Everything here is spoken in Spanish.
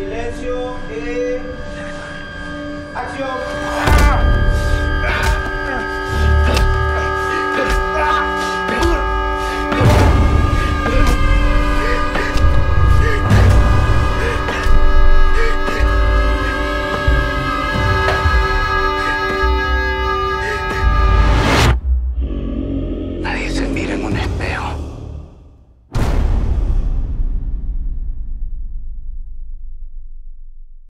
Silencio. Eh, acción. Nadie se mira en un.